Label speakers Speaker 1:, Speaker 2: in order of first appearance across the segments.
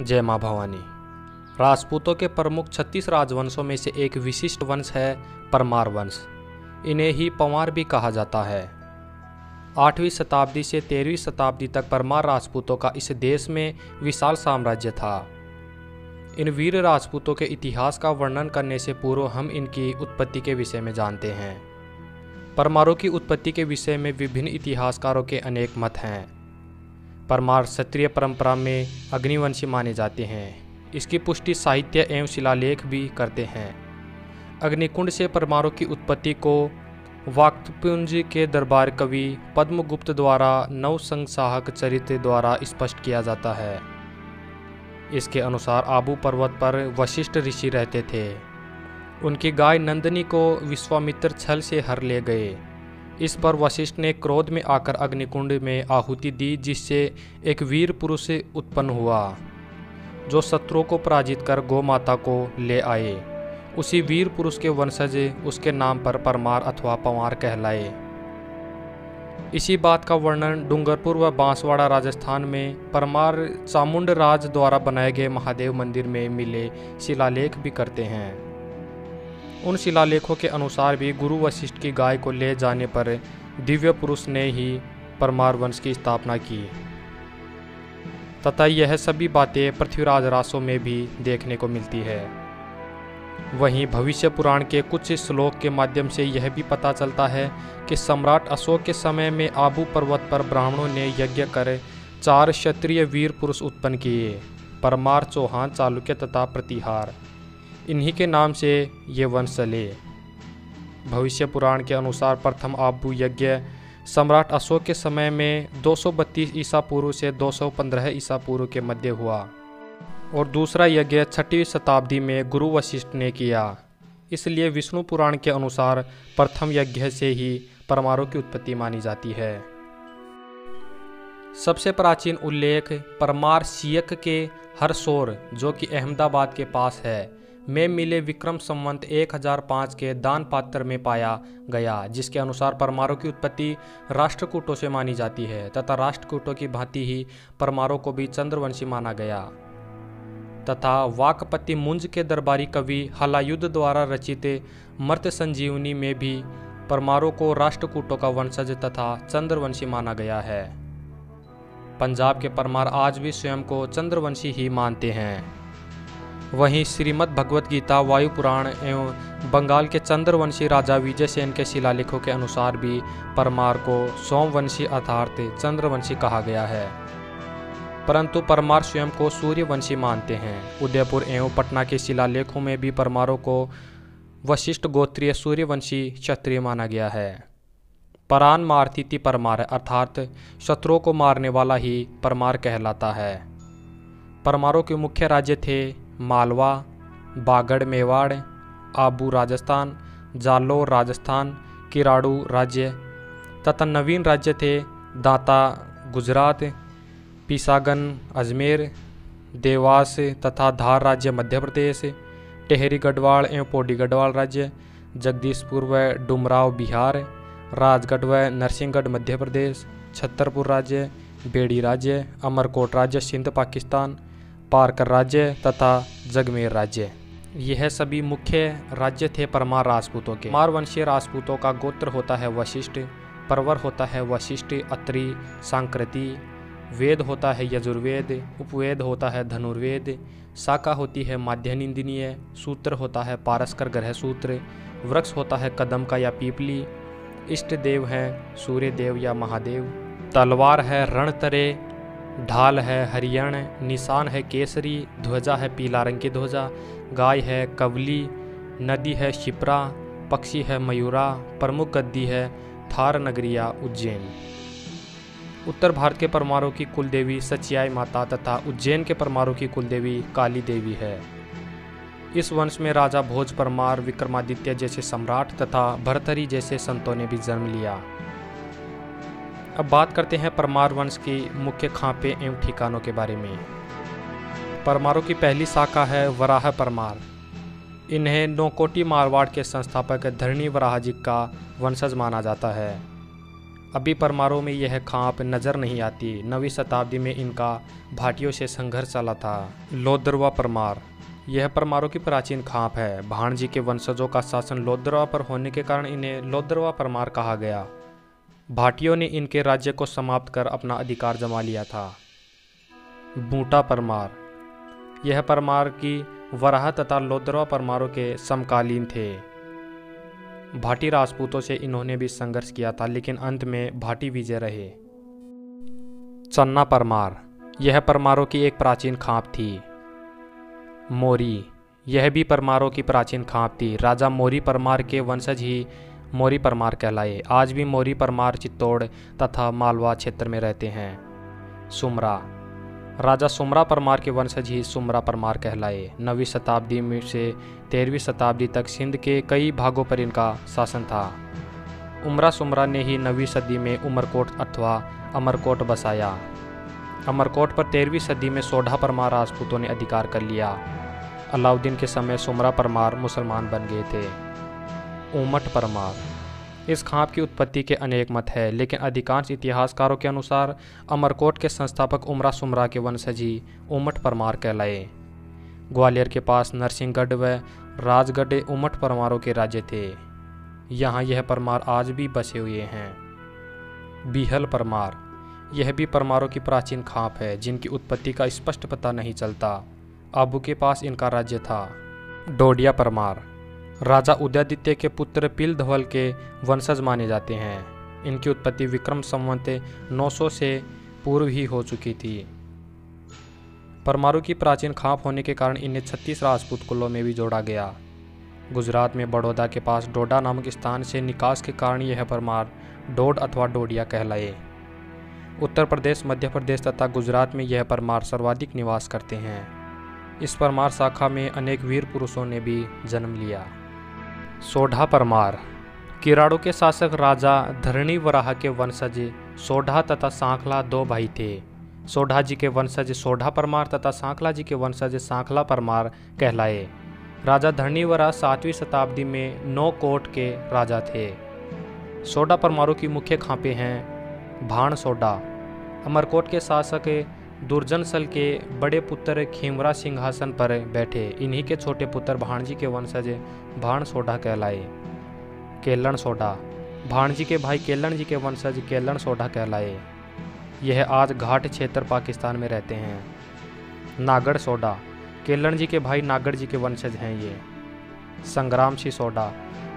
Speaker 1: जय माँ भवानी। राजपूतों के प्रमुख छत्तीस राजवंशों में से एक विशिष्ट वंश है परमार वंश। इन्हें ही पंवार भी कहा जाता है। आठवीं शताब्दी से तेरहवीं शताब्दी तक परमार राजपूतों का इस देश में विशाल साम्राज्य था। इन वीर राजपूतों के इतिहास का वर्णन करने से पूर्व हम इनकी उत्पत्ति के विषय में जानते हैं। परमारों की उत्पत्ति के विषय में विभिन्न इतिहासकारों के अनेक मत हैं। परमार क्षत्रिय परंपरा में अग्निवंशी माने जाते हैं। इसकी पुष्टि साहित्य एवं शिलालेख भी करते हैं। अग्निकुंड से परमारों की उत्पत्ति को वाक्तपुंज के दरबार कवि पद्मगुप्त द्वारा नव संसाहक चरित्र द्वारा स्पष्ट किया जाता है। इसके अनुसार आबू पर्वत पर वशिष्ठ ऋषि रहते थे। उनकी गाय नंदनी को विश्वामित्र छल से हर ले गए। इस पर वशिष्ठ ने क्रोध में आकर अग्निकुंड में आहुति दी, जिससे एक वीर पुरुष उत्पन्न हुआ, जो शत्रुओं को पराजित कर गौ माता को ले आए। उसी वीर पुरुष के वंशज उसके नाम पर परमार अथवा पंवार कहलाए। इसी बात का वर्णन डूंगरपुर व बांसवाड़ा राजस्थान में परमार चामुंड राज द्वारा बनाए गए महादेव मंदिर में मिले शिलालेख भी करते हैं। उन शिलालेखों के अनुसार भी गुरु वशिष्ठ की गाय को ले जाने पर दिव्य पुरुष ने ही परमार वंश की स्थापना की। तथा यह सभी बातें पृथ्वीराज रासों में भी देखने को मिलती है। वहीं भविष्य पुराण के कुछ श्लोक के माध्यम से यह भी पता चलता है कि सम्राट अशोक के समय में आबू पर्वत पर ब्राह्मणों ने यज्ञ कर चार क्षत्रिय वीर पुरुष उत्पन्न किए। परमार चौहान चालुक्य तथा प्रतिहार। इन्हीं के नाम से ये वंश चले। भविष्य पुराण के अनुसार प्रथम आबू यज्ञ सम्राट अशोक के समय में 232 ईसा पूर्व से 215 ईसा पूर्व के मध्य हुआ और दूसरा यज्ञ छठवीं शताब्दी में गुरु वशिष्ठ ने किया। इसलिए विष्णु पुराण के अनुसार प्रथम यज्ञ से ही परमाणु की उत्पत्ति मानी जाती है। सबसे प्राचीन उल्लेख परमार सियक के हरसोर जो कि अहमदाबाद के पास है। में मिले विक्रम संवंत 1005 के दान पात्र में पाया गया, जिसके अनुसार परमारों की उत्पत्ति राष्ट्रकूटों से मानी जाती है, तथा राष्ट्रकूटों की भांति ही परमारों को भी चंद्रवंशी माना गया। तथा वाकपति मुंज के दरबारी कवि हलायुद्ध द्वारा रचित मर्त संजीवनी में भी परमारों को राष्ट्रकूटों का वंशज तथा चंद्रवंशी माना गया है। पंजाब के परमार आज भी स्वयं को चंद्रवंशी ही मानते हैं। वहीं श्रीमद् भगवत गीता, वायु पुराण एवं बंगाल के चंद्रवंशी राजा विजय सेन के शिलालेखों के अनुसार भी परमार को सोमवंशी अर्थात चंद्रवंशी कहा गया है। परंतु परमार स्वयं को सूर्यवंशी मानते हैं। उदयपुर एवं पटना के शिलालेखों में भी परमारों को वशिष्ठ गोत्रीय सूर्यवंशी क्षत्रिय माना गया है। परान मारतीति परमार अर्थात शत्रुओं को मारने वाला ही परमार कहलाता है। परमारों के मुख्य राज्य थे मालवा, बागड़ मेवाड़, आबू राजस्थान, जालोर राजस्थान, किराड़ू राज्य, तथा नवीन राज्य थे दाता गुजरात, पिसागन अजमेर, देवास तथा धार राज्य मध्य प्रदेश, टेहरी गढ़वाल एवं पौडी गढ़वाल राज्य, जगदीशपुर व डुमराव बिहार, राजगढ़ व नरसिंहगढ़ मध्य प्रदेश, छतरपुर राज्य, बेड़ी राज्य, अमरकोट राज्य, सिंध पाकिस्तान पारकर राज्य तथा जगमेर राज्य। यह सभी मुख्य राज्य थे परमार राजपूतों के। मारवंशीय राजपूतों का गोत्र होता है वशिष्ठ, परवर होता है वशिष्ठ, अत्रि, सांकृति, वेद होता है यजुर्वेद, उपवेद होता है धनुर्वेद, शाखा होती है माध्यनिंदनीय, सूत्र होता है पारस्कर ग्रह सूत्र वृक्ष होता है कदम का या पीपली इष्ट देव हैं सूर्य देव या महादेव, तलवार है रणतरे ढाल है हरियण, निशान है केसरी, ध्वजा है पीला रंग की ध्वजा, गाय है कवली, नदी है शिप्रा पक्षी है मयूरा, प्रमुख गद्दी है थार नगरिया उज्जैन। उत्तर भारत के परमारों की कुलदेवी सचियाई माता तथा उज्जैन के परमारों की कुलदेवी काली देवी है। इस वंश में राजा भोज परमार, विक्रमादित्य जैसे सम्राट तथा भरतरी जैसे संतों ने भी जन्म लिया। अब बात करते हैं परमार वंश की मुख्य खापे एवं ठिकानों के बारे में। परमारों की पहली शाखा है वराह परमार। इन्हें नौकोटी मारवाड़ के संस्थापक धरणी वराह जी का वंशज माना जाता है। अभी परमारों में यह खाप नज़र नहीं आती, नवीं शताब्दी में इनका भाटियों से संघर्ष चला था। लोदरवा परमार, यह परमारों की प्राचीन खाप है। भाणजी के वंशजों का शासन लोदरवा पर होने के कारण इन्हें लोदरवा परमार कहा गया। भाटियों ने इनके राज्य को समाप्त कर अपना अधिकार जमा लिया था। बूटा परमार। यह परमार की वराह तथा लोदरवा परमारों के समकालीन थे। भाटी राजपूतों से इन्होंने भी संघर्ष किया था, लेकिन अंत में भाटी विजय रहे। चन्ना परमार। यह परमारों की एक प्राचीन खाप थी। मोरी। यह भी परमारों की प्राचीन खाप थी। राजा मोरी परमार के वंशज ही मोरी परमार कहलाए। आज भी मोरी परमार चित्तौड़ तथा मालवा क्षेत्र में रहते हैं। सुमरा। राजा सुमरा परमार के वंशज ही सुमरा परमार कहलाए। नवीं शताब्दी में से तेरहवीं शताब्दी तक सिंध के कई भागों पर इनका शासन था। उमरा सुमरा ने ही नवीं सदी में उमरकोट अथवा अमरकोट बसाया। अमरकोट पर तेरहवीं सदी में सोढ़ा परमार राजपूतों ने अधिकार कर लिया। अलाउद्दीन के समय सुमरा परमार मुसलमान बन गए थे। उमट परमार इस खाप की उत्पत्ति के अनेक मत है, लेकिन अधिकांश इतिहासकारों के अनुसार अमरकोट के संस्थापक उमरा सुमरा के वंशजी उमट परमार कहलाए। ग्वालियर के पास नरसिंहगढ़ व राजगढ़ उमट परमारों के राज्य थे। यहाँ यह परमार आज भी बसे हुए हैं। बीहल परमार, यह भी परमारों की प्राचीन खाप है, जिनकी उत्पत्ति का स्पष्ट पता नहीं चलता। आबू के पास इनका राज्य था। डोडिया परमार राजा उदयादित्य के पुत्र पिल धवल के वंशज माने जाते हैं। इनकी उत्पत्ति विक्रम संवत 900 से पूर्व ही हो चुकी थी। परमारु की प्राचीन खाप होने के कारण इन्हें छत्तीस राजपूत कुलों में भी जोड़ा गया। गुजरात में बड़ौदा के पास डोडा नामक स्थान से निकास के कारण यह परमार डोड अथवा डोडिया कहलाए। उत्तर प्रदेश, मध्य प्रदेश तथा गुजरात में यह परमार सर्वाधिक निवास करते हैं। इस परमार शाखा में अनेक वीर पुरुषों ने भी जन्म लिया। सोढ़ा परमार किराड़ों के शासक राजा धरणी वराह के वंशज सोढ़ा तथा सांखला दो भाई थे। सोढ़ा जी के वंशज सोढ़ा परमार तथा सांखला जी के वंशज सांखला परमार कहलाए। राजा धरणी वरा सातवीं शताब्दी में नौ कोट के राजा थे। सोडा परमारों की मुख्य खापे हैं भाण सोडा अमरकोट के शासक दुर्जन सल के बड़े पुत्र खेमरा सिंहासन पर बैठे। इन्हीं के छोटे पुत्र भाणजी के वंशज भाण सोडा कहलाए। केलन सोडा भाणजी के भाई केलन जी के वंशज केलन सोडा कहलाए। यह आज घाट क्षेत्र पाकिस्तान में रहते हैं। नागढ़ सोडा केलन जी के भाई नागढ़ जी के वंशज हैं ये। संग्राम सिंह सोडा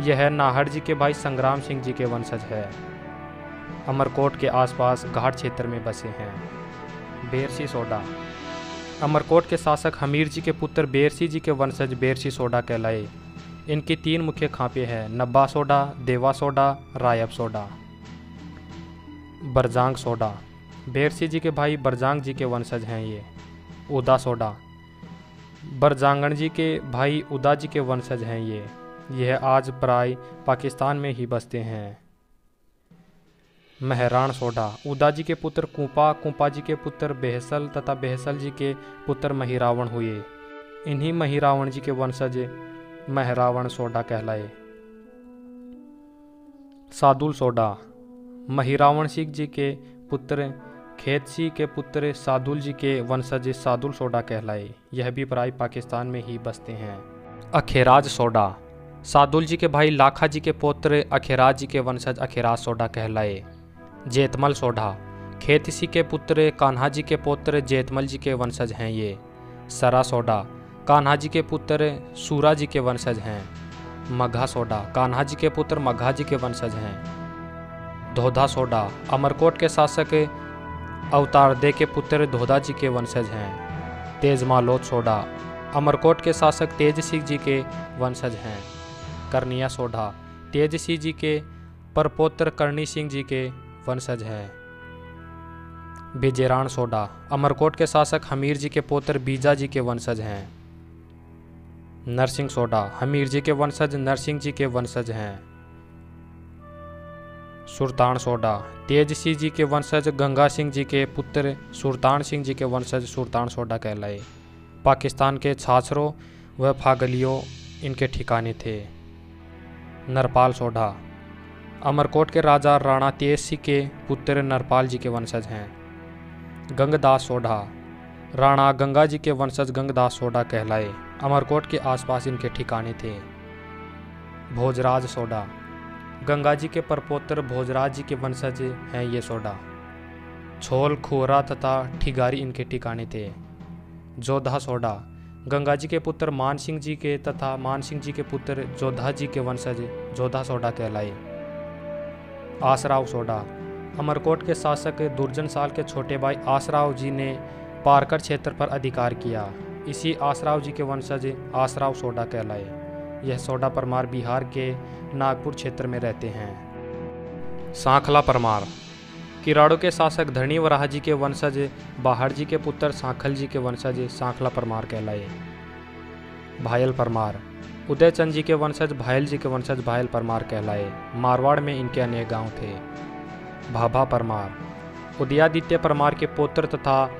Speaker 1: यह नाहर जी के भाई संग्राम सिंह जी के वंशज है। अमरकोट के आसपास घाट क्षेत्र में बसे हैं। Barresi soda. अमरकोट के शासक हमीर जी के पुत्र बेरसी जी के वंशज बेरसी सोडा कहलाए। इनकी तीन मुख्य खापे हैं, नब्बा सोडा, देवा सोडा, रायब सोडा। बरजांग सोडा। बेरसी जी के भाई बरजांग जी के वंशज हैं ये। उदा सोडा। बरजांगण जी के भाई उदा जी के वंशज हैं ये। यह आज प्राय पाकिस्तान में ही बसते हैं। महराण सोडा उदा जी के पुत्र कुपा कुपा जी के पुत्र बेहसल तथा बेहसल जी के पुत्र महिरावण हुए। इन्हीं महिरावण जी के वंशज महरावण सोडा कहलाए। सादुल सोडा महिरावण सिंह जी के पुत्र खेत खेतसी के पुत्र सादुल जी के वंशज सादुल सोडा कहलाए। यह भी प्राय पाकिस्तान में ही बसते हैं। अखेराज सोडा सादुल जी के भाई लाखा जी के पुत्र अखेराज जी के वंशज अखेराज सोडा कहलाए। जेतमल सोढ़ा। खेतसी के पुत्र कान्हा जी के पुत्र जेतमल जी के वंशज हैं ये। सरा सोडा कान्हा जी के पुत्र सूरा जी के वंशज हैं। मघा सोडा कान्हा जी के पुत्र मघा जी के वंशज हैं। धोधा सोडा अमरकोट के शासक अवतार दे के पुत्र धोधा जी के वंशज हैं। तेज मालोत सोडा अमरकोट के शासक तेज सिंह जी के वंशज हैं। करनिया सोडा तेज सिंह जी के परपोत्र करणी सिंह जी के वंशज है। बिजेरान सोडा, अमरकोट के शासक हमीर जी के पुत्र बीजा जी के वंशज हैं। नरसिंह सोडा, हमीर जी के वंशज, नरसिंह जी के वंशज हैं। सुल्तान सोडा तेज सिंह जी के वंशज, गंगा सिंह जी के पुत्र सुल्तान सिंह जी के वंशज सुल्तान सोडा कहलाए। पाकिस्तान के छाछरों व फागलियों इनके ठिकाने थे। नरपाल सोडा अमरकोट के राजा राणा तेज के पुत्र नरपाल जी के वंशज हैं। गंगदास सोढ़ा। राणा गंगा जी के वंशज गंगदास सोडा कहलाए। अमरकोट के आसपास इनके ठिकाने थे। भोजराज सोडा गंगा जी के परपोत्र भोजराज जी के वंशज हैं ये सोडा छोल, खोरा तथा ठिगारी इनके ठिकाने थे। जोधा सोडा गंगा जी के पुत्र मान सिंह जी के तथा मान सिंह जी के पुत्र जोधा जी के वंशज जोधा सोडा कहलाए। आसराव सोडा। अमरकोट के शासक दुर्जन साल के छोटे भाई आसराव जी ने पारकर क्षेत्र पर अधिकार किया। इसी आसराव जी के वंशज आसराव सोडा कहलाए। यह सोडा परमार बिहार के नागपुर क्षेत्र में रहते हैं। सांखला परमार। किराड़ों के शासक धरणी वराह जी के वंशज बाहर जी के पुत्र सांखल जी के वंशज सांखला परमार कहलाए। भायल परमार। उदयचंद जी के वंशज भायल जी के वंशज भायल परमार कहलाए। मारवाड़ में इनके अनेक गाँव थे। भाभा परमार। उदयादित्य परमार के पुत्र तथा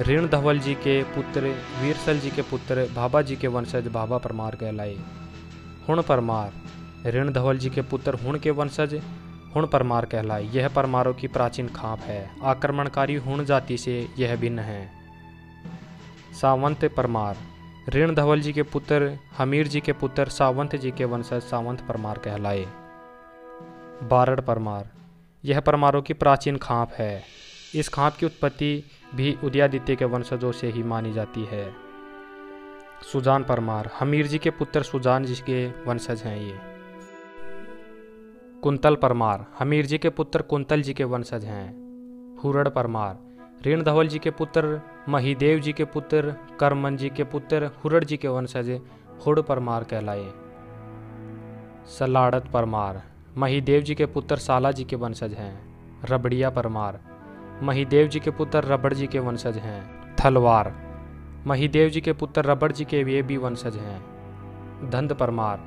Speaker 1: ऋण धवल जी के पुत्र वीरसल जी के पुत्र, भाभा जी के वंशज भाभा परमार कहलाए। हुण परमार। ऋण धवल जी के पुत्र हुण के वंशज हुण परमार कहलाए। यह परमारों की प्राचीन खाप है। आक्रमणकारी हुण जाति से यह भिन्न है। सावंत परमार। ऋण धवल जी के पुत्र, हमीर जी के पुत्र, सावंत जी के वंशज सावंत परमार कहलाए। बारड़ परमार, यह परमारों की प्राचीन खाप है। इस खाप की उत्पत्ति भी उदयादित्य के वंशजों से ही मानी जाती है। सुजान परमार, हमीर जी के पुत्र सुजान जी के वंशज हैं ये। कुंतल परमार, हमीर जी के पुत्र कुंतल जी के वंशज हैं। हुरड़ परमार, ऋण धवल जी के पुत्र महीदेव जी के पुत्र करमन जी के पुत्र हुरड़ जी के वंशज हुड़ परमार कहलाए सलाड़त परमार महीदेव जी के पुत्र साला जी के वंशज हैं रबड़िया परमार महीदेव जी के पुत्र रबड़ जी के वंशज हैं थलवार महीदेव जी के पुत्र रबड़ जी के वे भी वंशज हैं धंध परमार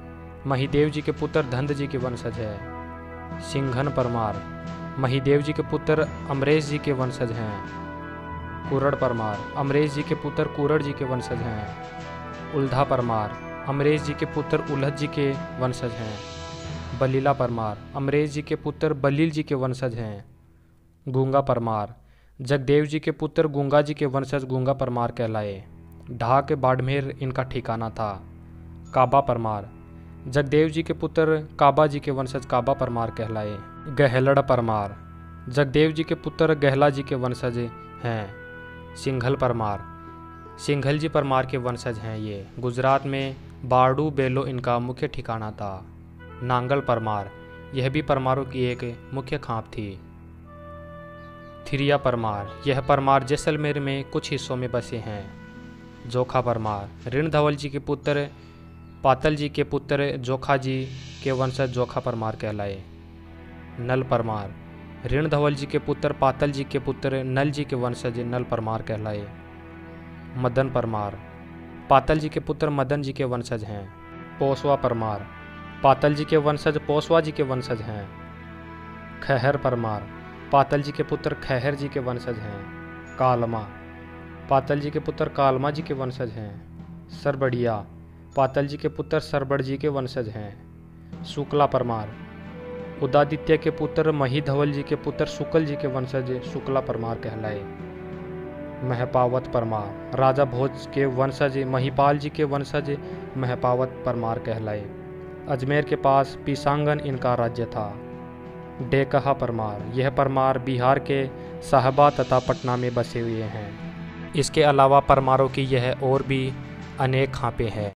Speaker 1: महीदेव जी के पुत्र धंध जी के वंशज है सिंघन परमार महीदेव जी के पुत्र अमरेश जी के वंशज हैं कुरड़ परमार अमरेश जी के पुत्र कुरड़ जी के वंशज हैं उल्धा परमार अमरेश जी के पुत्र उल्हद जी के वंशज हैं बलीला परमार अमरेश जी के पुत्र बलील जी के वंशज हैं गूँगा परमार जगदेव जी के पुत्र गूँगा जी के वंशज गूँगा परमार कहलाए ढाक बाड़मेर इनका ठिकाना था काबा परमार जगदेव जी के पुत्र काबा जी के वंशज काबा परमार कहलाए गहलड़ परमार जगदेव जी के पुत्र गहला जी के वंशज हैं सिंघल परमार। सिंघल जी परमार के वंशज हैं ये। गुजरात में बारडू बेलो इनका मुख्य ठिकाना था। नांगल परमार, यह भी परमारों की एक मुख्य खाप थी। थिरिया परमार, यह परमार जैसलमेर में कुछ हिस्सों में बसे हैं। जोखा परमार ऋण धवल जी के पुत्र पातल जी के पुत्र जोखा जी के वंशज जोखा परमार कहलाए। नल परमार ऋण धवल जी के पुत्र पातल जी के पुत्र नल जी के वंशज नल परमार कहलाए मदन परमार पातल जी के पुत्र मदन जी के वंशज हैं पोसवा परमार पातल जी के वंशज पोसवा जी के वंशज हैं खहर परमार पातल जी के पुत्र खहर जी के वंशज हैं कालमा पातल जी के पुत्र कालमा जी के वंशज हैं सरबड़िया पातल जी के पुत्र सरबड़ जी के वंशज हैं शुक्ला परमार उदादित्य के पुत्र मही धवल जी के पुत्र शुक्ल जी के वंशज शुक्ला परमार कहलाए। महपावत परमार, राजा भोज के वंशज महिपाल जी के वंशज महपावत परमार कहलाए। अजमेर के पास पीसांगन इनका राज्य था। डेकहा परमार, यह परमार बिहार के साहबा तथा पटना में बसे हुए हैं। इसके अलावा परमारों की यह और भी अनेक खापे हैं।